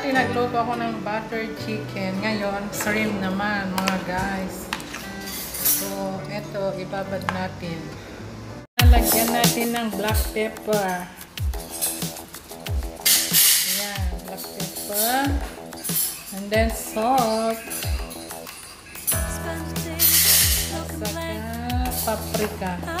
Dati nagluto ako ng butter chicken. Ngayon, shrimp naman mga guys. So, ito, ibabad natin. Nalagyan natin ng black pepper. Ayan, black pepper. And then salt. Saka paprika. Paprika.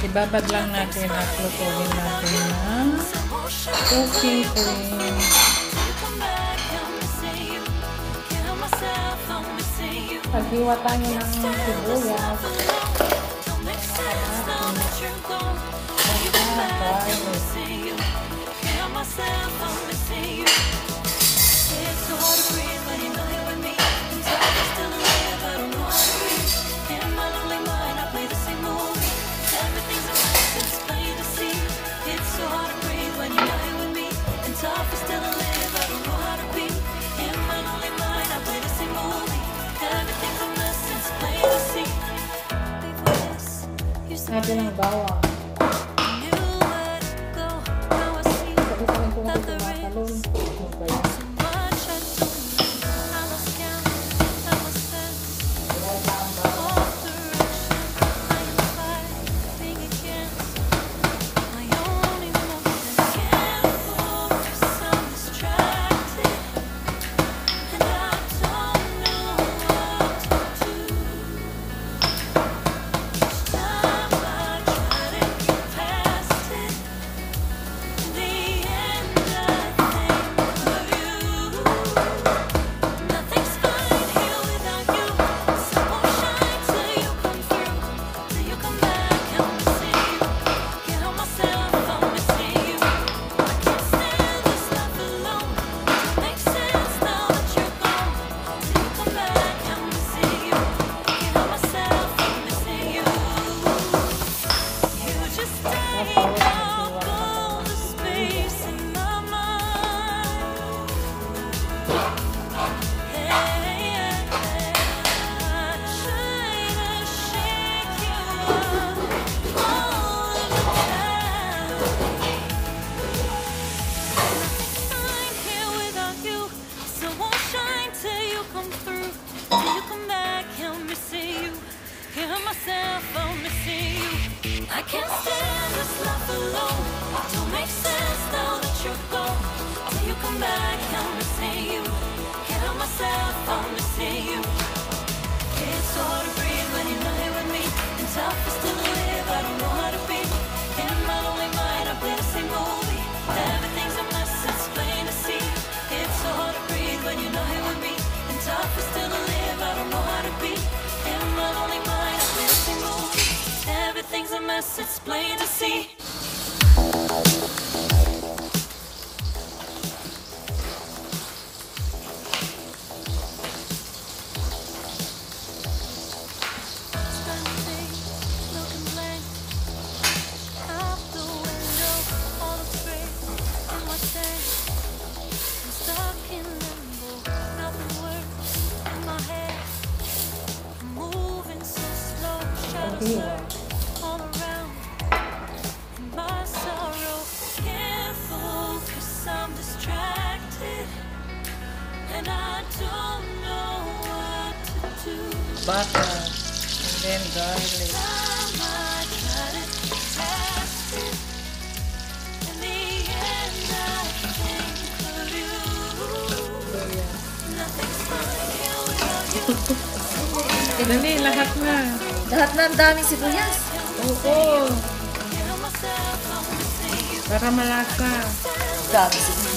Ibabad lang natin at lutuin natin ng cooking cream. Paghiwa tayo ng sibuyas. Myself, I'm missing you. It's so hard to breathe. Sabi ng bawang. Sabi sa akin kung ako tumatalon. Ano ba yan? myself, I'm missing you. it's plain to see. butter and then garlic. Dali, lahat na. Lahat na ang daming sibuyas. Oo. Para malasa. Dami sibuyas.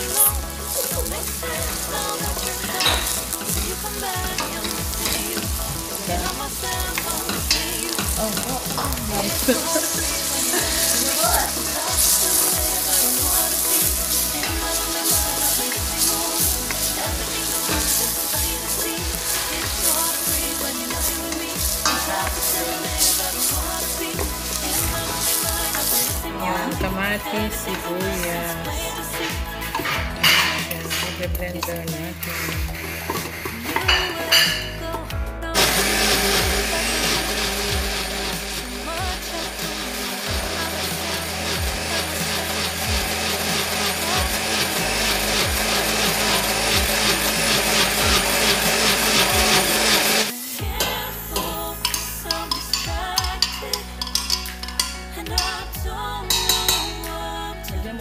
kamatis, sibuyas. Ayan, blender natin.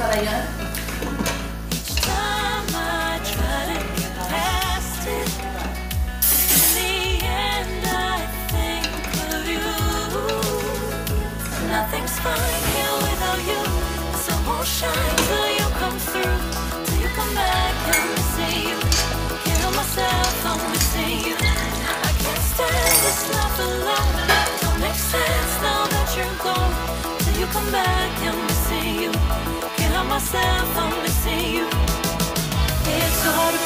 I. Nothing's fine here without you. So won't shine till you come through, till you come back. and. Can't myself, I'm you. I can't stand this alone. Don't make sense now that you're gone. Till you come back, I'm missing you. It's hard.